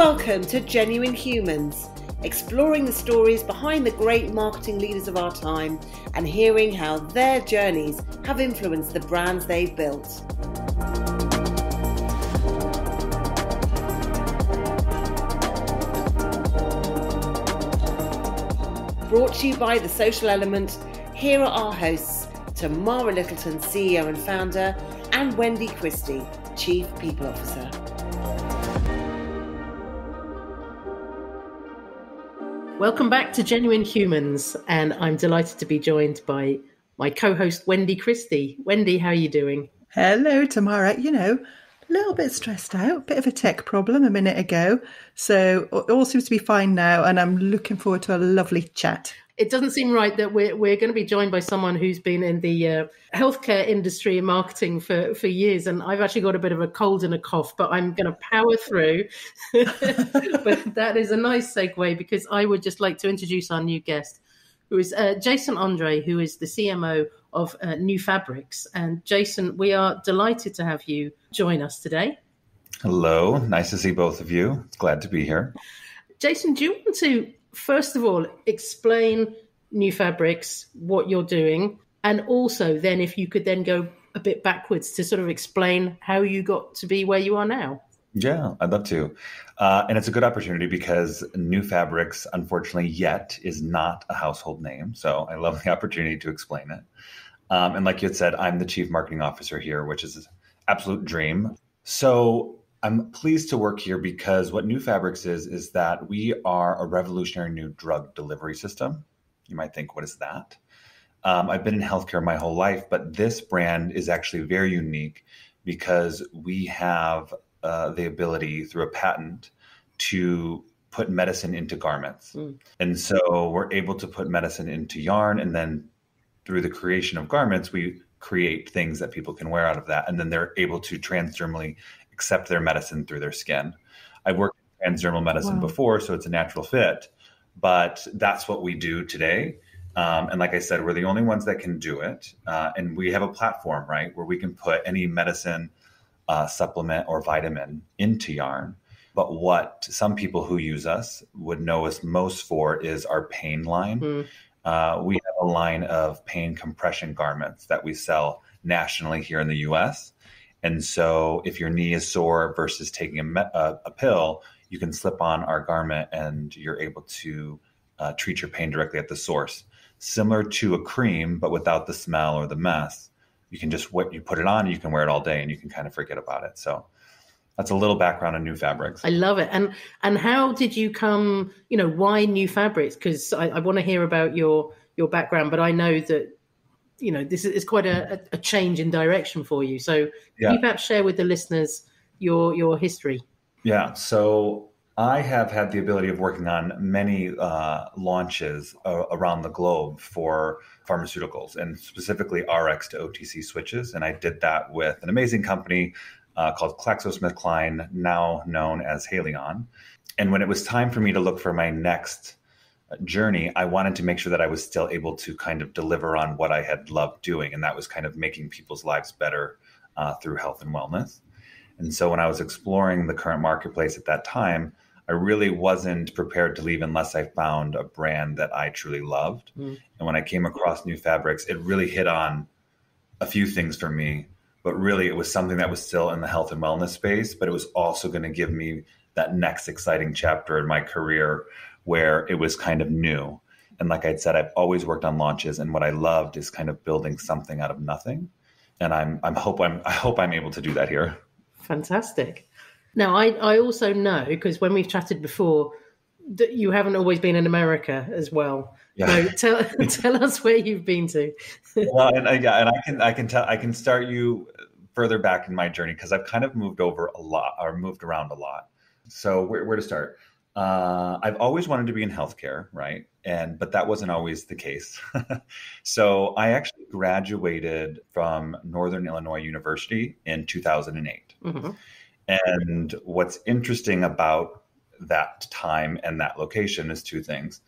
Welcome to Genuine Humans, exploring the stories behind the great marketing leaders of our time and hearing how their journeys have influenced the brands they've built. Brought to you by The Social Element, here are our hosts, Tamara Littleton, CEO and founder, and Wendy Christie, Chief People Officer. Welcome back to Genuine Humans, and I'm delighted to be joined by my co-host Wendy Christie. Wendy, how are you doing? Hello, Tamara. You know, a little bit stressed out, bit of a tech problem a minute ago. So all seems to be fine now, and I'm looking forward to a lovely chat it doesn't seem right that we're we're going to be joined by someone who's been in the uh, healthcare industry and marketing for for years. And I've actually got a bit of a cold and a cough, but I'm going to power through. but that is a nice segue because I would just like to introduce our new guest, who is uh, Jason Andree, who is the CMO of uh, Nufabrx. And Jason, we are delighted to have you join us today. Hello, nice to see both of you. Glad to be here. Jason, do you want to first of all, explain Nufabrx, what you're doing, and also then if you could then go a bit backwards to sort of explain how you got to be where you are now. Yeah, I'd love to. Uh, and it's a good opportunity because Nufabrx, unfortunately, yet is not a household name. So I love the opportunity to explain it. Um, and like you had said, I'm the chief marketing officer here, which is an absolute dream. So I'm pleased to work here because what Nufabrx is, is that we are a revolutionary new drug delivery system. You might think, what is that? Um, I've been in healthcare my whole life, but this brand is actually very unique because we have uh, the ability through a patent to put medicine into garments. Mm. And so we're able to put medicine into yarn, and then through the creation of garments, we create things that people can wear out of that. And then they're able to transdermally accept their medicine through their skin. I've worked in transdermal medicine wow. before, so it's a natural fit, but that's what we do today. Um, and like I said, we're the only ones that can do it. Uh, and we have a platform, right, where we can put any medicine, uh, supplement, or vitamin into yarn. But what some people who use us would know us most for is our pain line. Mm. Uh, we have a line of pain compression garments that we sell nationally here in the US. And so, if your knee is sore versus taking a, a, a pill, you can slip on our garment and you're able to uh, treat your pain directly at the source. Similar to a cream, but without the smell or the mess. You can just you put it on, you can wear it all day, and you can kind of forget about it. So that's a little background on Nufabrx. I love it. And and how did you come? You know, why Nufabrx? Because I, I want to hear about your your background, but I know that you know this is quite a, a change in direction for you. So yeah. can you perhaps share with the listeners your your history? Yeah. So I have had the ability of working on many uh, launches uh, around the globe for pharmaceuticals and specifically RX to OTC switches. And I did that with an amazing company uh, called GlaxoSmithKline, now known as Haleon. And when it was time for me to look for my next journey, I wanted to make sure that I was still able to kind of deliver on what I had loved doing, and that was kind of making people's lives better uh, through health and wellness. And so when I was exploring the current marketplace at that time, I really wasn't prepared to leave unless I found a brand that I truly loved. Mm. And when I came across Nufabrx, it really hit on a few things for me, but really it was something that was still in the health and wellness space, but it was also going to give me that next exciting chapter in my career where it was kind of new. And like I said, I've always worked on launches, and what I loved is kind of building something out of nothing. And I'm I'm hope I'm I hope I'm able to do that here. Fantastic. Now I I also know because when we've chatted before that you haven't always been in America as well. Yeah. So tell tell us where you've been to. well, and, uh, yeah, and I can I can tell I can start you further back in my journey because I've kind of moved over a lot or moved around a lot. So where, where to start? Uh, I've always wanted to be in healthcare, right? And but that wasn't always the case. so I actually graduated from Northern Illinois University in 2008. Mm-hmm. And what's interesting about that time and that location is two things.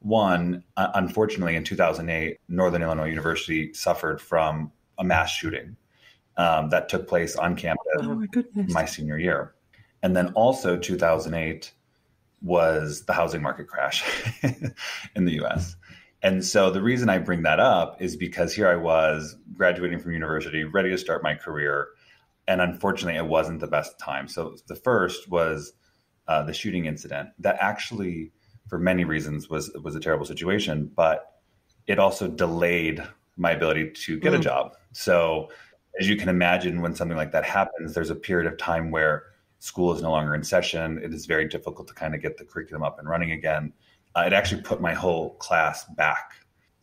One, uh, unfortunately, in 2008, Northern Illinois University suffered from a mass shooting um, that took place on campus oh my, my senior year. And then also 2008, was the housing market crash in the US. And so the reason I bring that up is because here I was graduating from university, ready to start my career. And unfortunately, it wasn't the best time. So the first was uh, the shooting incident that actually, for many reasons, was was a terrible situation. But it also delayed my ability to get mm. a job. So as you can imagine, when something like that happens, there's a period of time where school is no longer in session. It is very difficult to kind of get the curriculum up and running again uh, it actually put my whole class back.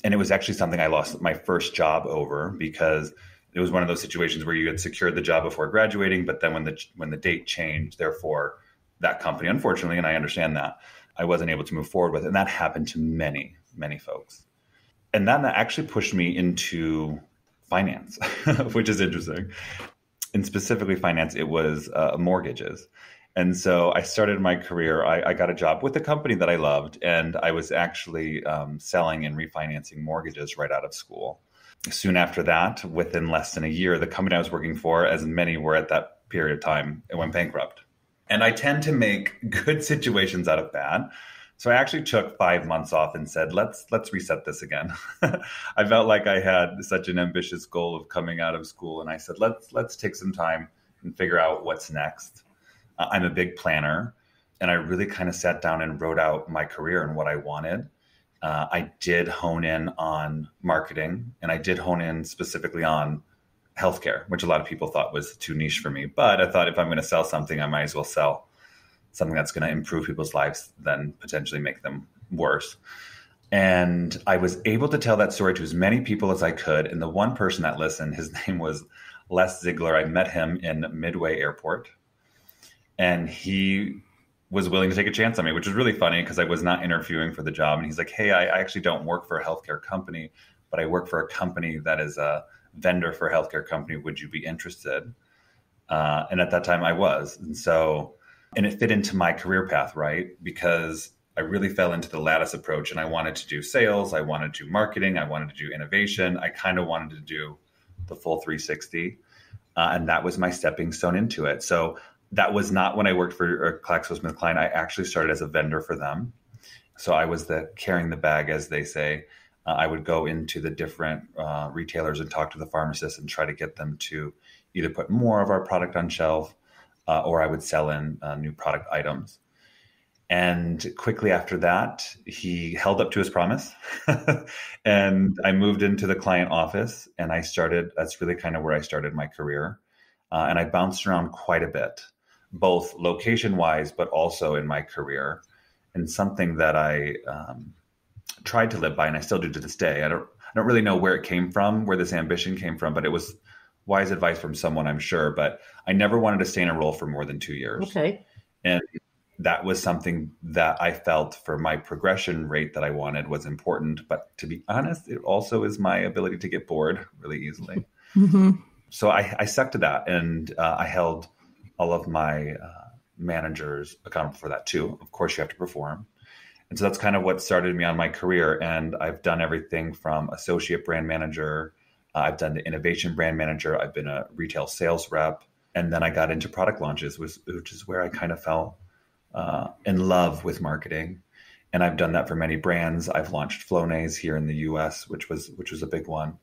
And it was actually something I lost my first job over because it was one of those situations where you had secured the job before graduating, but then when the when the date changed, therefore that company, unfortunately, and I understand that, I wasn't able to move forward with it. And that happened to many, many folks. And that actually pushed me into finance, which is interesting. And specifically finance, it was uh, mortgages. And so I started my career. I, I, got a job with a company that I loved, and I was actually um, selling and refinancing mortgages right out of school. Soon after that, within less than a year, the company I was working for, as many were at that period of time, it went bankrupt. And I tend to make good situations out of bad. So I actually took five months off and said, "Let's let's reset this again." I felt like I had such an ambitious goal of coming out of school, and I said, "Let's let's take some time and figure out what's next." I'm a big planner, and I really kind of sat down and wrote out my career and what I wanted. Uh, I did hone in on marketing, and I did hone in specifically on healthcare, which a lot of people thought was too niche for me. But I thought if I'm going to sell something, I might as well sell something that's going to improve people's lives than potentially make them worse. And I was able to tell that story to as many people as I could. And the one person that listened, his name was Les Ziegler. I met him in Midway Airport and he was willing to take a chance on me, which was really funny because I was not interviewing for the job. And he's like, "Hey, I, I, actually don't work for a healthcare company, but I work for a company that is a vendor for a healthcare company. Would you be interested?" Uh, and at that time, I was, and so and it fit into my career path, right? Because I really fell into the lattice approach, and I wanted to do sales, I wanted to do marketing, I wanted to do innovation, I kind of wanted to do the full 360. Uh, and that was my stepping stone into it. So that was not when I worked for GlaxoSmithKline. I actually started as a vendor for them. So I was the carrying the bag, as they say. Uh, I would go into the different uh, retailers and talk to the pharmacists and try to get them to either put more of our product on shelf uh, or I would sell in uh, new product items. And quickly after that, he held up to his promise. and I moved into the client office and I started, that's really kind of where I started my career. Uh, and I bounced around quite a bit both location wise, but also in my career, and something that I um, tried to live by, and I still do to this day. I don't, I don't really know where it came from, where this ambition came from, but it was wise advice from someone, I'm sure. But I never wanted to stay in a role for more than two years. Okay. And that was something that I felt for my progression rate that I wanted was important. But to be honest, it also is my ability to get bored really easily. Mm-hmm. So I, I stuck to that, and uh, I held all of my uh, managers accountable for that too. Of course, you have to perform. And so that's kind of what started me on my career. And I've done everything from associate brand manager, I've done the innovation brand manager, I've been a retail sales rep. And then I got into product launches, which, which is where I kind of fell uh, in love with marketing. And I've done that for many brands. I've launched Flonase here in the US, which was which was a big one.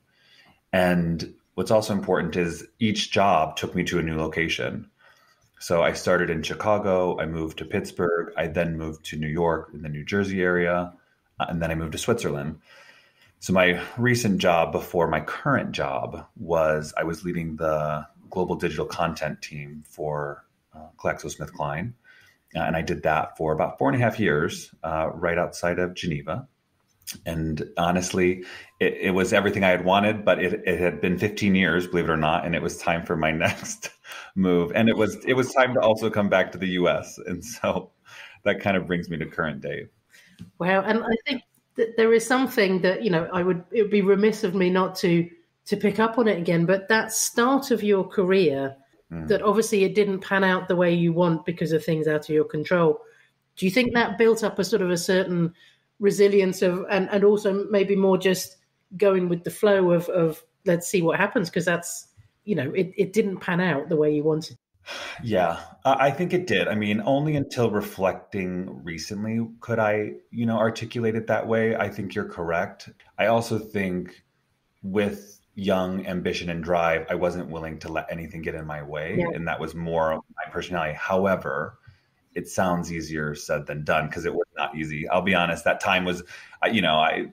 And what's also important is each job took me to a new location. So I started in Chicago, I moved to Pittsburgh, I then moved to New York in the New Jersey area, uh, and then I moved to Switzerland. So my recent job before my current job was I was leading the global digital content team for uh, GlaxoSmithKline. Uh, and I did that for about four and a half years, uh, right outside of Geneva. And honestly, it, it, was everything I had wanted, but it, it had been 15 years, believe it or not, and it was time for my next move. And it was it was time to also come back to the US. And so that kind of brings me to current day. Wow. And I think that there is something that, you know, I would it would be remiss of me not to to pick up on it again, but that start of your career mm. that obviously it didn't pan out the way you want because of things out of your control. Do you think that built up a sort of a certain resilience of and, and also maybe more just going with the flow of, of let's see what happens because that's you know it, it didn't pan out the way you wanted Yeah, I think it did. I mean, only until reflecting recently could I, you know, articulate it that way. I think you're correct. I also think with young ambition and drive, I wasn't willing to let anything get in my way. Yeah. And that was more my personality. However, it sounds easier said than done because it was not easy. I'll be honest, that time was, you know, I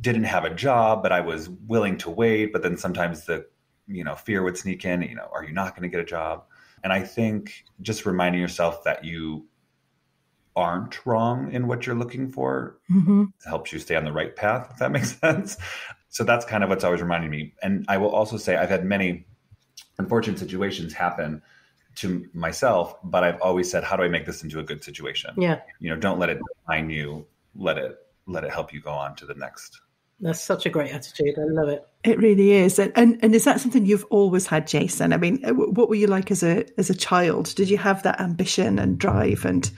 didn't have a job, but I was willing to wait. But then sometimes the, you know, fear would sneak in, you know, are you not going to get a job? And I think just reminding yourself that you aren't wrong in what you're looking for mm-hmm. helps you stay on the right path, if that makes sense. So that's kind of what's always reminding me. And I will also say I've had many unfortunate situations happen to myself, but I've always said, how do I make this into a good situation? Yeah. You know, don't let it define you. Let it let it help you go on to the next. That's such a great attitude. I love it. It really is. And, and and is that something you've always had, Jason? I mean, uh, what were you like as a as a child? Did you have that ambition and drive and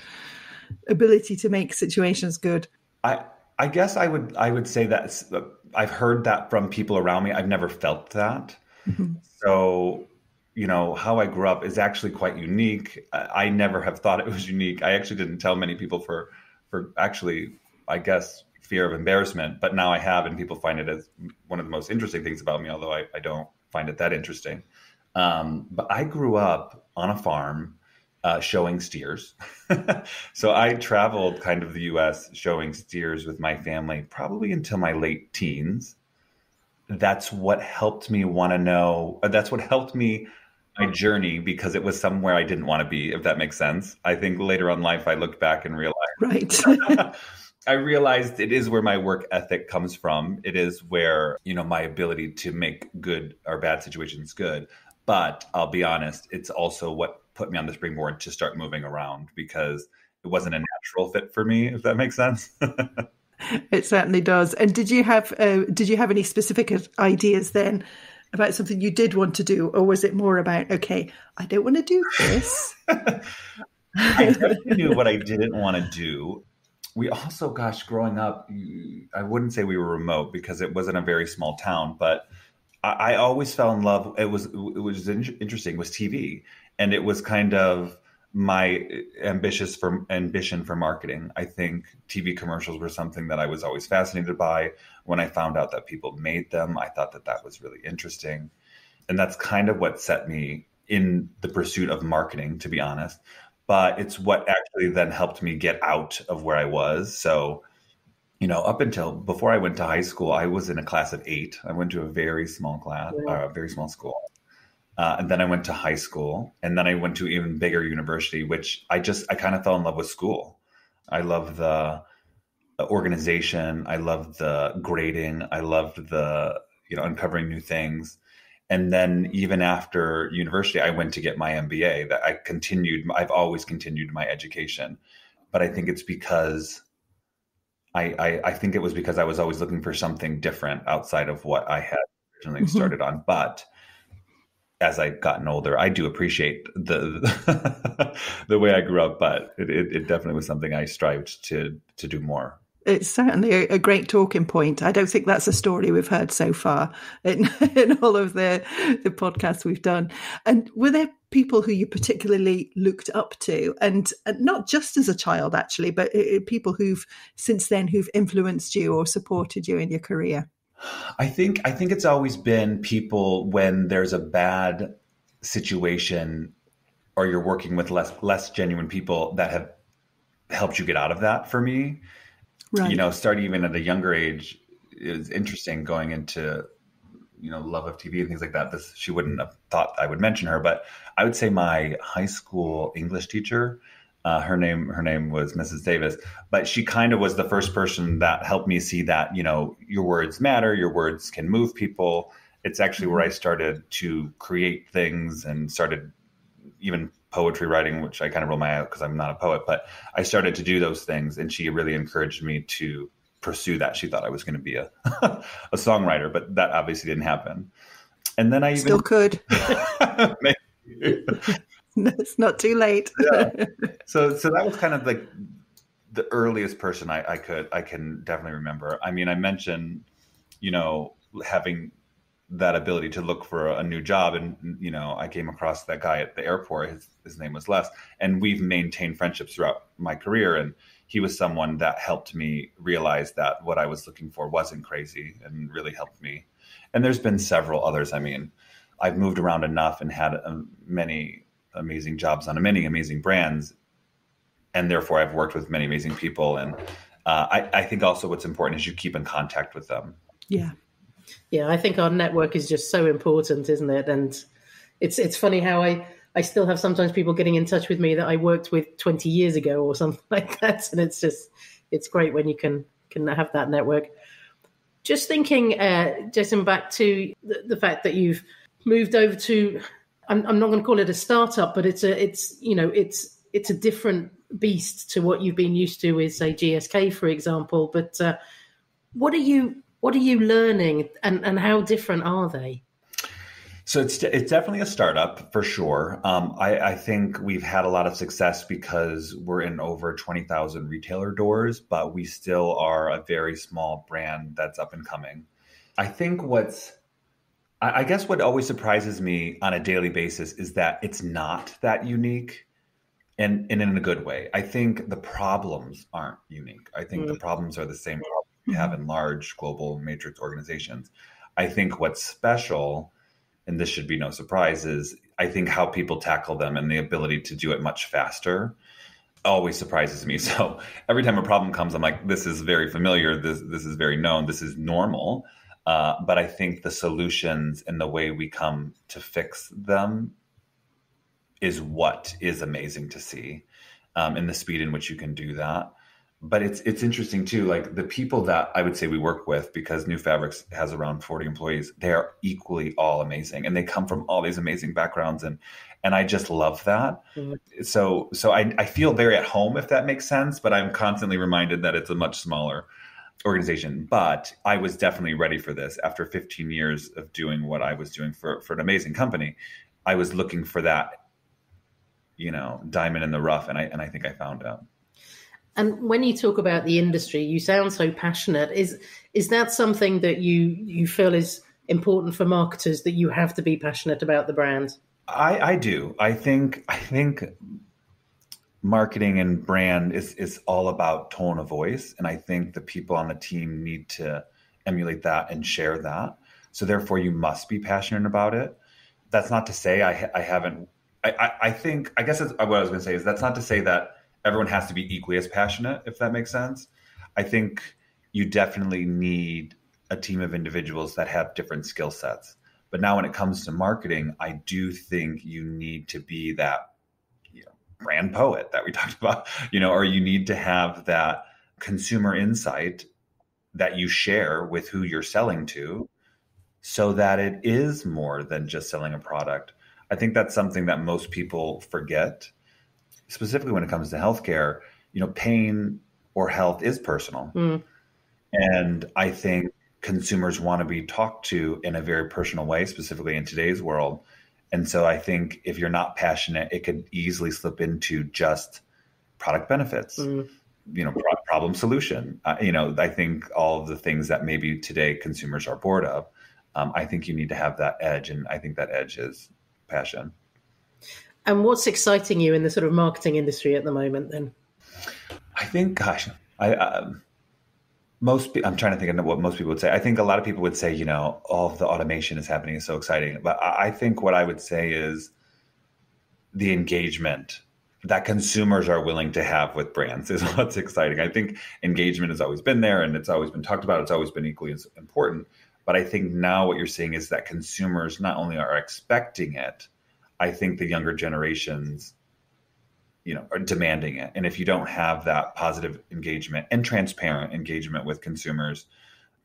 ability to make situations good? I I guess I would I would say that I've heard that from people around me. I've never felt that. Mm-hmm. So, you know, how I grew up is actually quite unique. I never have thought it was unique. I actually didn't tell many people for for actually, I guess, fear of embarrassment. But now I have, and people find it as one of the most interesting things about me. Although I, I don't find it that interesting. Um, but I grew up on a farm uh, showing steers. so I traveled kind of the US showing steers with my family probably until my late teens. That's what helped me want to know. Uh, that's what helped me my journey because it was somewhere I didn't want to be, if that makes sense. I think later on life, I looked back and realized. Right. I realized it is where my work ethic comes from. It is where, you know, my ability to make good or bad situations good. But I'll be honest, it's also what put me on the springboard to start moving around because it wasn't a natural fit for me, if that makes sense. it certainly does. And did you have uh, did you have any specific ideas then about something you did want to do, or was it more about okay, I don't want to do this? I definitely knew what I didn't want to do. We also, gosh, growing up, I wouldn't say we were remote because it wasn't a very small town, but I, I always fell in love. It was it was interesting was TV and it was kind of my ambitious for ambition for marketing. I think TV commercials were something that I was always fascinated by. When I found out that people made them, I thought that that was really interesting, and that's kind of what set me in the pursuit of marketing, to be honest. But it's what actually then helped me get out of where I was. So, you know, up until before I went to high school, I was in a class of eight. I went to a very small class, a uh, very small school uh, and then I went to high school, and then I went to even bigger university, which I just I kind of fell in love with school. I love the organization. I loved the grading. I loved the you know uncovering new things. And then even after university, I went to get my MBA. That I continued. I've always continued my education, but I think it's because I, I, I think it was because I was always looking for something different outside of what I had originally mm-hmm. started on. But as I've gotten older, I do appreciate the the way I grew up, but it, it, it, definitely was something I strived to to do more. It's certainly a, a, great talking point. I don't think that's a story we've heard so far in, in all of the the podcasts we've done. And were there people who you particularly looked up to, and, and not just as a child, actually, but uh, people who've since then who've influenced you or supported you in your career? I think I think it's always been people when there's a bad situation or you're working with less less genuine people that have helped you get out of that for me. Right. You know, starting even at a younger age is interesting going into you know love of TV and things like that. This she wouldn't have thought I would mention her, but I would say my high school English teacher uh, her name her name was Mrs. Davis, but she kind of was the first person that helped me see that you know your words matter, your words can move people. It's actually where I mm-hmm. started to create things and started even poetry writing, which I kind of roll my out because I'm not a poet, but I started to do those things, and she really encouraged me to pursue that. She thought I was going to be a a songwriter, but that obviously didn't happen. And then I still even, could. it's not too late. yeah. So so that was kind of like the earliest person I, I could I can definitely remember. I mean, I mentioned, you know, having that ability to look for a new job. And you know i came across that guy at the airport. His, his name was les. And we've maintained friendships throughout my career. And he was someone that helped me realize that what i was looking for wasn't crazy and really helped me. And there's been several others. I mean i've moved around enough and had um, many amazing jobs on many amazing brands. And therefore i've worked with many amazing people. And uh, I, I think also what's important is you keep in contact with them. Yeah yeah, I think our network is just so important, isn't it? And it's it's funny how I I still have sometimes people getting in touch with me that I worked with 20 years ago or something like that, and it's just it's great when you can can have that network. Just thinking, uh, Jason, back to the, the fact that you've moved over to I'm, I'm not going to call it a startup, but it's a it's you know it's it's a different beast to what you've been used to with say GSK, for example. But uh, what are you what are you learning, and and how different are they? So it's it's definitely a startup for sure. Um, I, I, think we've had a lot of success because we're in over twenty thousand retailer doors, but we still are a very small brand that's up and coming. I think what's I, I guess what always surprises me on a daily basis is that it's not that unique and, and in a good way. I think the problems aren't unique. I think mm. the problems are the same we have in large global matrix organizations. I think what's special, and this should be no surprise, is I think how people tackle them and the ability to do it much faster always surprises me. So every time a problem comes, I'm like, this is very familiar. This this is very known. This is normal. Uh, but I think the solutions and the way we come to fix them is what is amazing to see, um, and the speed in which you can do that but it's it's interesting too like the people that i would say we work with because Nufabrx has around 40 employees they are equally all amazing and they come from all these amazing backgrounds and and i just love that. Mm-hmm. so so I, I feel very at home if that makes sense but i'm constantly reminded that it's a much smaller organization. But i was definitely ready for this after 15 years of doing what i was doing for for an amazing company. I was looking for that you know diamond in the rough and i and i think i found out and when you talk about the industry, you sound so passionate. Is is that something that you you feel is important for marketers that you have to be passionate about the brand? I, I do. I think I think marketing and brand is is all about tone of voice, and I think the people on the team need to emulate that and share that. So therefore, you must be passionate about it. That's not to say I I haven't. I I, I think I guess what I was going to say is that's not to say that everyone has to be equally as passionate, if that makes sense. I think you definitely need a team of individuals that have different skill sets. But now, when it comes to marketing, I do think you need to be that you know, brand poet that we talked about, you know, or you need to have that consumer insight that you share with who you're selling to so that it is more than just selling a product. I think that's something that most people forget specifically when it comes to healthcare, you know, pain or health is personal. Mm. And I think consumers want to be talked to in a very personal way, specifically in today's world. And so I think if you're not passionate, it could easily slip into just product benefits, mm. you know, pro- problem solution. Uh, you know, I think all of the things that maybe today consumers are bored of. Um, I think you need to have that edge, and I think that edge is passion. And what's exciting you in the sort of marketing industry at the moment then? I think, gosh, I, um, most, I'm trying to think of what most people would say. I think a lot of people would say, you know, all the automation is happening is so exciting. But I think what I would say is the engagement that consumers are willing to have with brands is what's exciting. I think engagement has always been there and it's always been talked about. It's always been equally as important. But I think now what you're seeing is that consumers not only are expecting it, I think the younger generations, you know, are demanding it. And if you don't have that positive engagement and transparent engagement with consumers,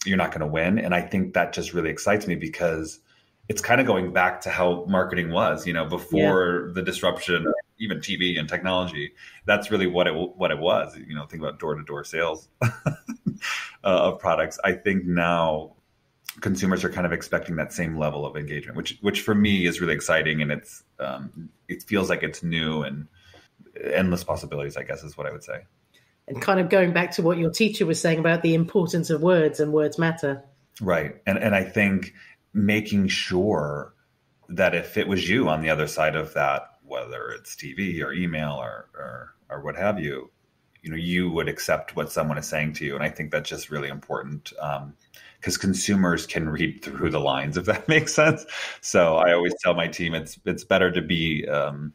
you're not going to win. And I think that just really excites me because it's kind of going back to how marketing was, you know, before yeah. the disruption, even TV and technology. That's really what it what it was. You know, think about door to door sales uh, of products. I think now consumers are kind of expecting that same level of engagement, which which for me is really exciting, and it's um, it feels like it's new and endless possibilities. I guess is what I would say. And kind of going back to what your teacher was saying about the importance of words and words matter. Right, and and I think making sure that if it was you on the other side of that, whether it's TV or email or, or, or what have you, you know, you would accept what someone is saying to you. And I think that's just really important because um, consumers can read through the lines, if that makes sense. So I always tell my team it's it's better to be um,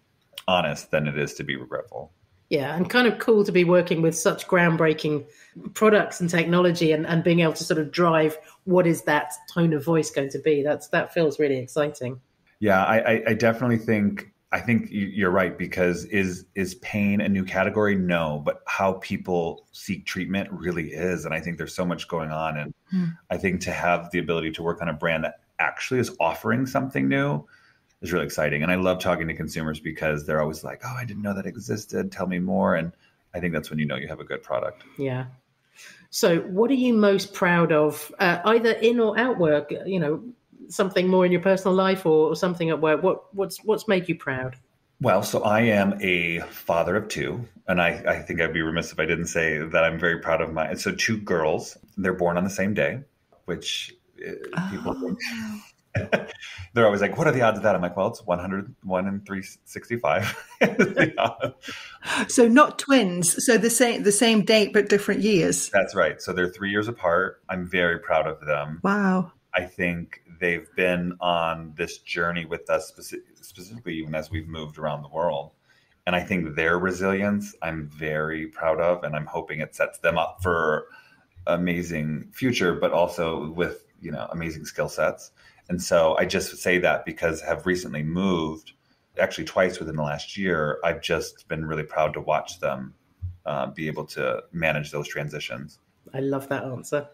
honest than it is to be regretful. Yeah, and kind of cool to be working with such groundbreaking products and technology and, and being able to sort of drive what is that tone of voice going to be. That's that feels really exciting. Yeah, I, I definitely think I think you're right because is is pain a new category? No, but how people seek treatment really is, and I think there's so much going on, and hmm. I think to have the ability to work on a brand that actually is offering something new is really exciting. And I love talking to consumers because they're always like, "Oh, I didn't know that existed. Tell me more." And I think that's when you know you have a good product. Yeah. So, what are you most proud of, uh, either in or out work? You know, something more in your personal life or, something at work? What what's what's made you proud? Well, so I am a father of two, and I, I think I'd be remiss if I didn't say that I'm very proud of my. So two girls, they're born on the same day, which uh, people think they're always like, "What are the odds of that?" I'm like, "Well, it's 101 and 365." so not twins. So the same the same date but different years. That's right. So they're three years apart. I'm very proud of them. Wow. I think they've been on this journey with us, specifically even as we've moved around the world. And I think their resilience, I'm very proud of, and I'm hoping it sets them up for amazing future, but also with you know amazing skill sets. And so I just say that because I have recently moved, actually twice within the last year. I've just been really proud to watch them uh, be able to manage those transitions. I love that answer.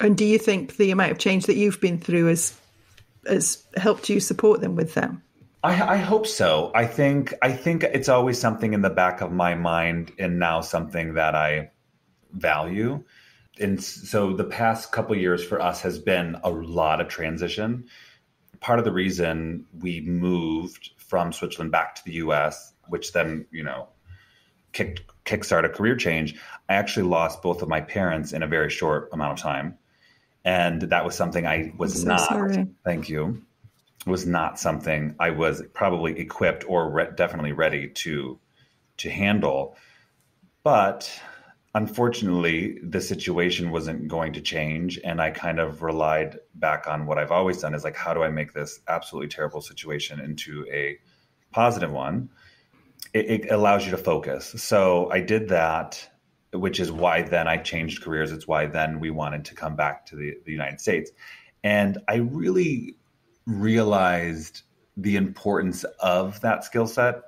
And do you think the amount of change that you've been through has has helped you support them with them? I, I, hope so. I think I think it's always something in the back of my mind, and now something that I value and so the past couple years for us has been a lot of transition. Part of the reason we moved from Switzerland back to the US, which then, you know, kicked kickstart a career change, I actually lost both of my parents in a very short amount of time. And that was something I was so not sorry. thank you. Was not something I was probably equipped or re- definitely ready to to handle. But unfortunately, the situation wasn't going to change. And I kind of relied back on what I've always done is like, how do I make this absolutely terrible situation into a positive one? It, it allows you to focus. So I did that, which is why then I changed careers. It's why then we wanted to come back to the, the United States. And I really realized the importance of that skill set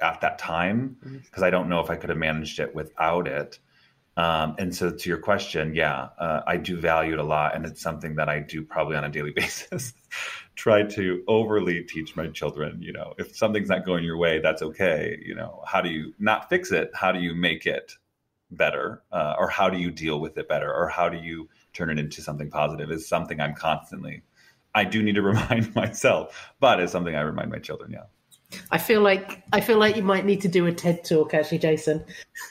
at that time because mm-hmm. I don't know if I could have managed it without it. Um, and so, to your question, yeah, uh, I do value it a lot, and it's something that I do probably on a daily basis. Try to overly teach my children. You know, if something's not going your way, that's okay. You know, how do you not fix it? How do you make it better, uh, or how do you deal with it better, or how do you turn it into something positive? Is something I'm constantly. I do need to remind myself, but it's something I remind my children. Yeah. I feel like I feel like you might need to do a TED talk, actually, Jason.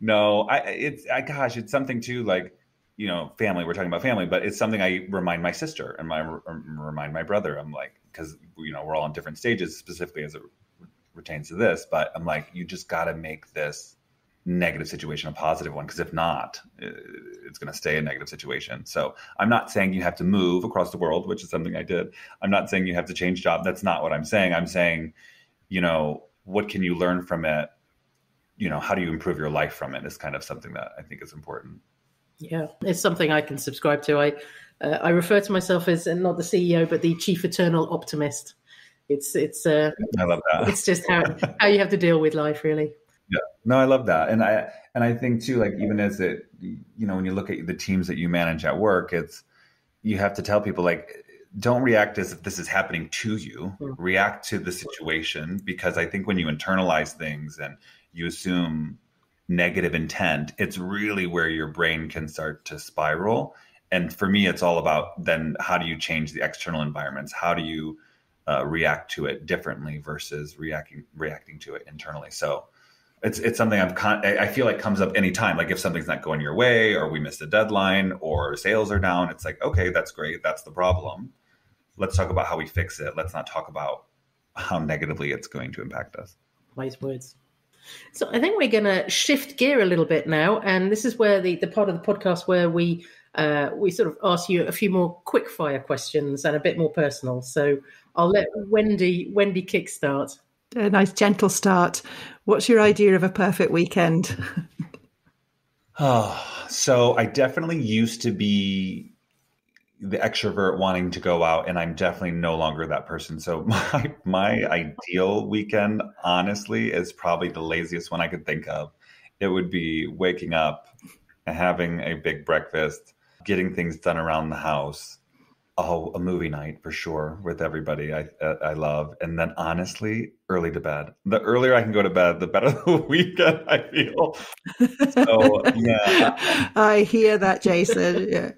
no, I it's I gosh, it's something too like you know family. We're talking about family, but it's something I remind my sister and my remind my brother. I'm like because you know we're all in different stages, specifically as it pertains to this. But I'm like, you just got to make this negative situation a positive one because if not it's going to stay a negative situation. So i'm not saying you have to move across the world which is something i did. I'm not saying you have to change job. That's not what i'm saying. I'm saying you know what can you learn from it? You know how do you improve your life from it is kind of something that i think is important. Yeah it's something i can subscribe to. I uh, i refer to myself as not the ceo but the chief eternal optimist it's it's uh, i love that it's just how how you have to deal with life really yeah. No, I love that. And I and I think too, like even as it you know, when you look at the teams that you manage at work, it's you have to tell people like don't react as if this is happening to you. Mm-hmm. React to the situation because I think when you internalize things and you assume negative intent, it's really where your brain can start to spiral. And for me, it's all about then how do you change the external environments? How do you uh, react to it differently versus reacting reacting to it internally? So it's it's something I'm con- I feel like comes up anytime. Like if something's not going your way, or we missed a deadline, or sales are down, it's like okay, that's great, that's the problem. Let's talk about how we fix it. Let's not talk about how negatively it's going to impact us. Wise words. So I think we're going to shift gear a little bit now, and this is where the the part of the podcast where we uh, we sort of ask you a few more quick fire questions and a bit more personal. So I'll let Wendy Wendy kickstart. A nice gentle start. What's your idea of a perfect weekend? oh, so I definitely used to be the extrovert wanting to go out and I'm definitely no longer that person. So my my ideal weekend honestly is probably the laziest one I could think of. It would be waking up having a big breakfast, getting things done around the house. Oh, a movie night for sure with everybody I uh, I love, and then honestly, early to bed. The earlier I can go to bed, the better the weekend I feel. So yeah, I hear that, Jason. Yeah.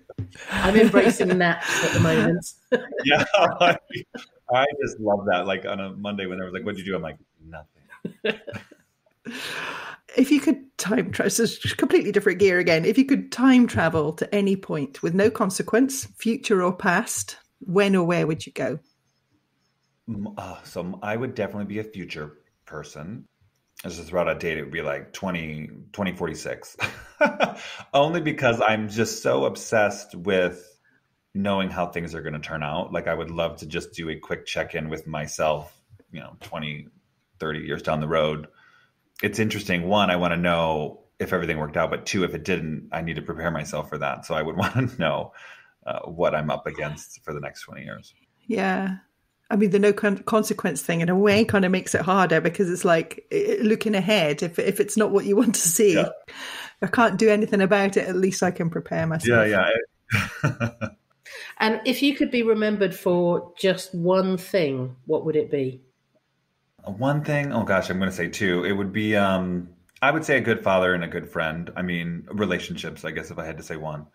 I'm embracing naps at the moment. yeah, I, I, just love that. Like on a Monday when they was like, "What'd you do?" I'm like, "Nothing." If you could time travel, so completely different gear again. If you could time travel to any point with no consequence, future or past, when or where would you go? Uh, so I would definitely be a future person. As to throw out a date, it would be like 20, 2046. Only because I'm just so obsessed with knowing how things are going to turn out. Like I would love to just do a quick check-in with myself, you know, 20, 30 years down the road it's interesting. One, I want to know if everything worked out, but two, if it didn't, I need to prepare myself for that. So I would want to know uh, what I'm up against for the next 20 years. Yeah. I mean, the no con- consequence thing in a way kind of makes it harder because it's like looking ahead. If, if it's not what you want to see, yeah. I can't do anything about it. At least I can prepare myself. Yeah, yeah. and if you could be remembered for just one thing, what would it be? One thing, oh gosh, I'm going to say two. It would be, um, I would say a good father and a good friend. I mean, relationships, I guess, if I had to say one.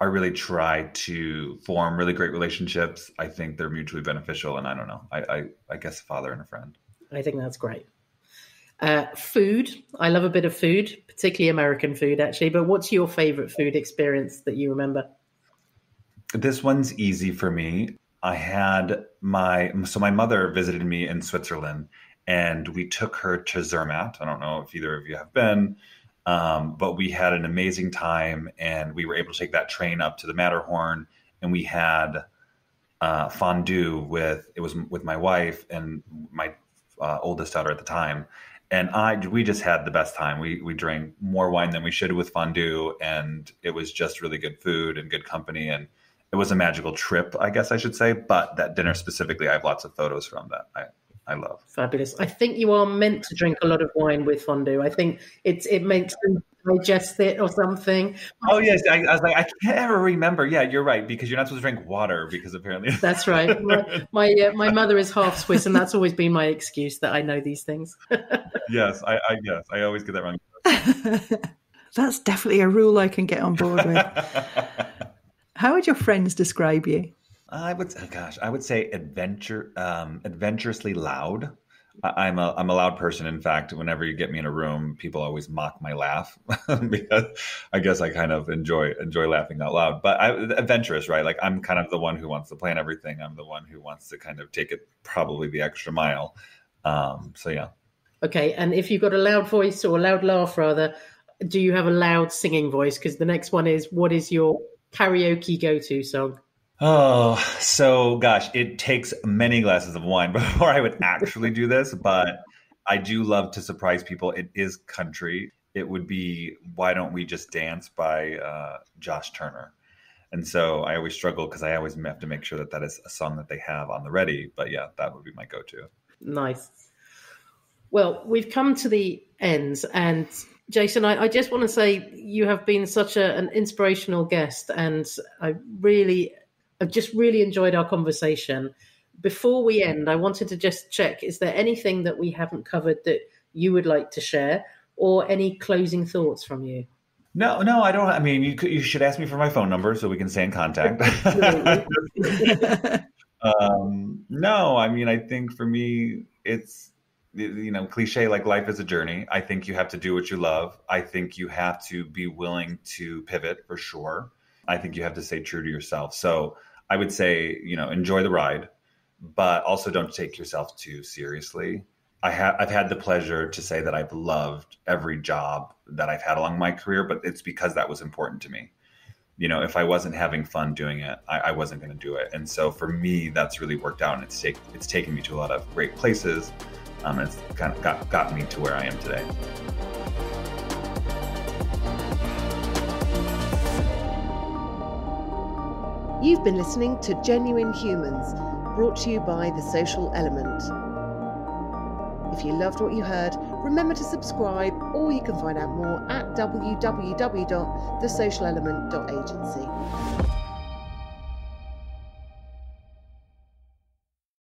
I really try to form really great relationships. I think they're mutually beneficial. And I don't know, I, I, I guess a father and a friend. I think that's great. Uh, food. I love a bit of food, particularly American food, actually. But what's your favorite food experience that you remember? This one's easy for me. I had my so my mother visited me in Switzerland, and we took her to Zermatt. I don't know if either of you have been, um, but we had an amazing time, and we were able to take that train up to the Matterhorn, and we had uh, fondue with it was with my wife and my uh, oldest daughter at the time, and I we just had the best time. We we drank more wine than we should with fondue, and it was just really good food and good company and it was a magical trip, I guess I should say. But that dinner specifically, I have lots of photos from that. I, I love. Fabulous. I think you are meant to drink a lot of wine with fondue. I think it's it makes them digest it or something. Oh yes, I, I, was like, I can't ever remember. Yeah, you're right because you're not supposed to drink water because apparently that's right. My my, uh, my, mother is half Swiss, and that's always been my excuse that I know these things. yes, I, I yes, I always get that wrong. that's definitely a rule I can get on board with. How would your friends describe you? I would, oh gosh, I would say adventure, um, adventurously loud. I, am a I'm a loud person. In fact, whenever you get me in a room, people always mock my laugh because I guess I kind of enjoy enjoy laughing out loud. But I, adventurous, right? Like I'm kind of the one who wants to plan everything. I'm the one who wants to kind of take it probably the extra mile. Um, so yeah. Okay, and if you've got a loud voice or a loud laugh, rather, do you have a loud singing voice? Because the next one is, what is your karaoke go to song? Oh, so gosh, it takes many glasses of wine before I would actually do this, but I do love to surprise people. It is country. It would be Why Don't We Just Dance by uh, Josh Turner. And so I always struggle because I always have to make sure that that is a song that they have on the ready. But yeah, that would be my go to. Nice. Well, we've come to the end, and Jason, I, I, just want to say you have been such a, an inspirational guest, and I really, I've just really enjoyed our conversation. Before we end, I wanted to just check: is there anything that we haven't covered that you would like to share, or any closing thoughts from you? No, no, I don't. I mean, you you should ask me for my phone number so we can stay in contact. um, no, I mean, I think for me, it's you know, cliche like life is a journey. I think you have to do what you love. I think you have to be willing to pivot for sure. I think you have to stay true to yourself. So I would say, you know, enjoy the ride, but also don't take yourself too seriously. I have I've had the pleasure to say that I've loved every job that I've had along my career, but it's because that was important to me. You know, if I wasn't having fun doing it, I, I wasn't going to do it. And so for me, that's really worked out, and it's take, it's taken me to a lot of great places. Um, it's kind of got, gotten me to where I am today. You've been listening to Genuine Humans, brought to you by The Social Element. If you loved what you heard, remember to subscribe, or you can find out more at www.thesocialelement.agency.